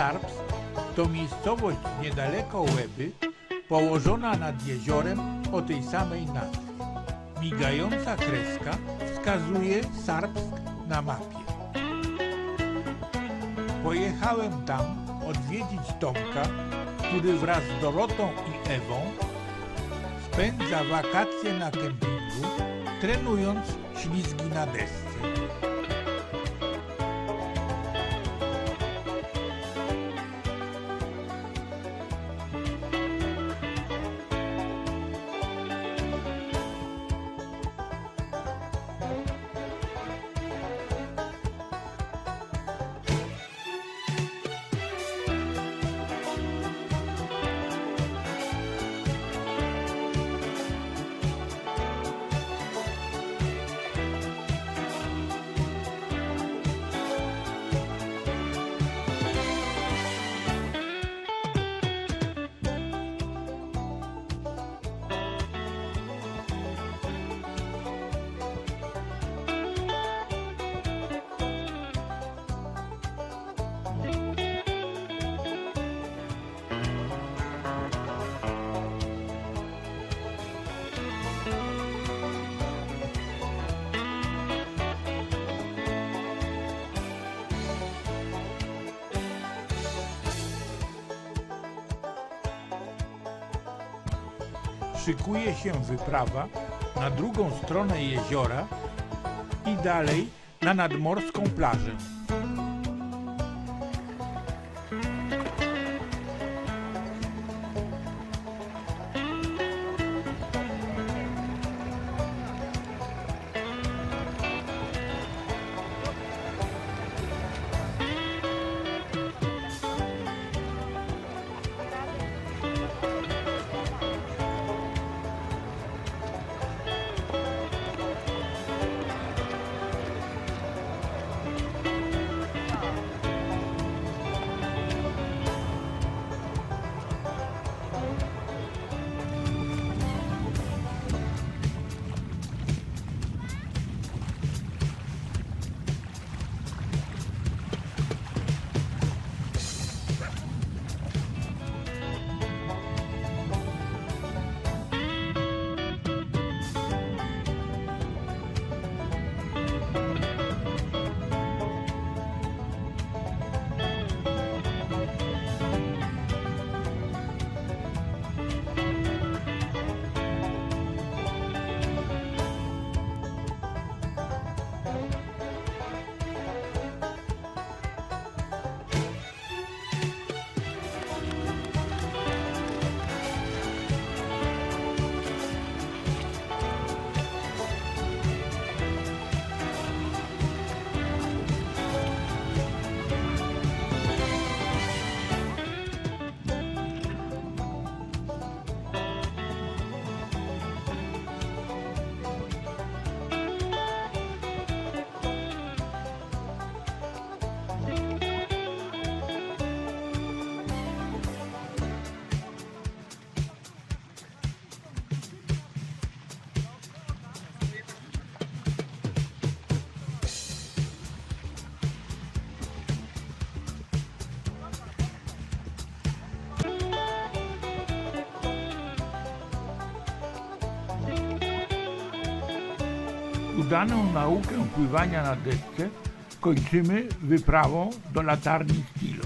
Sarps to miejscowość niedaleko Łeby, położona nad jeziorem o tej samej nazwie. Migająca kreska wskazuje Sarpsk na mapie. Pojechałem tam odwiedzić Tomka, który wraz z Dorotą i Ewą spędza wakacje na kempingu, trenując ślizgi na desce. Szykuje się wyprawa na drugą stronę jeziora i dalej na nadmorską plażę. Udaną naukę pływania na desce kończymy wyprawą do latarni Stilo.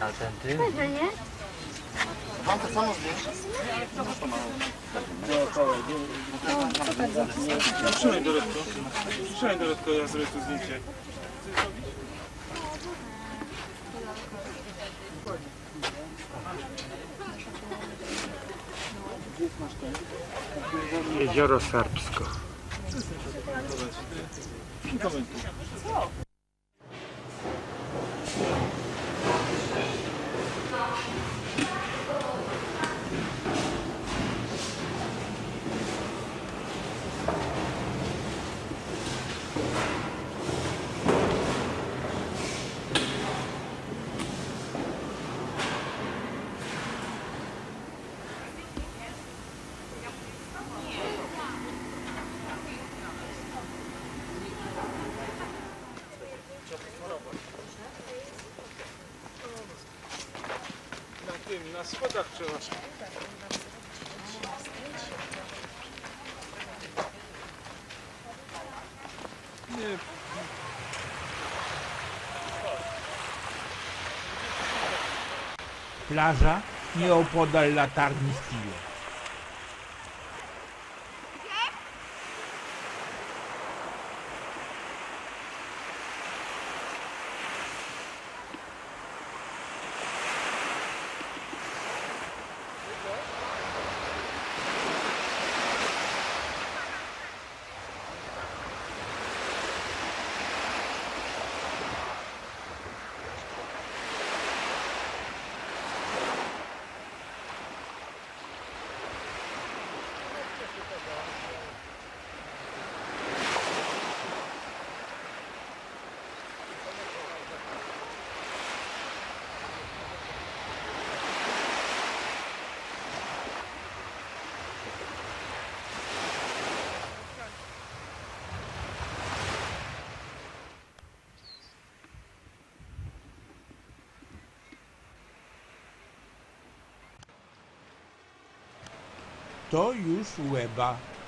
Altenty. nie? Trzymaj Dorotko. Trzymaj Dorotko, ja zrobię tu zdjęcie. Jezioro Serbsko. Komentuj. Schodach trzeba. Nie, Plaża nieopodal latarni z piłem. To już łeba.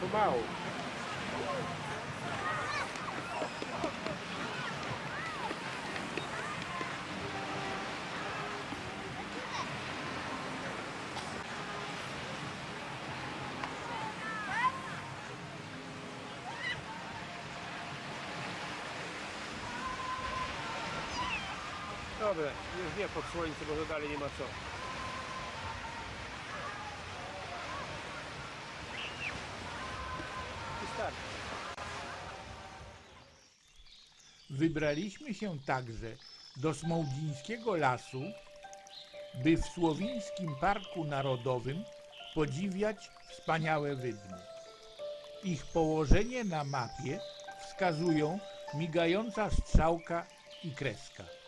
Pomału. Dobra, już nie pod słońce, bo to dalej nie ma co. Wystarczy. Wybraliśmy się także do Smołdzińskiego Lasu, by w Słowińskim Parku Narodowym podziwiać wspaniałe wydmy. Ich położenie na mapie wskazują migająca strzałka i kreska.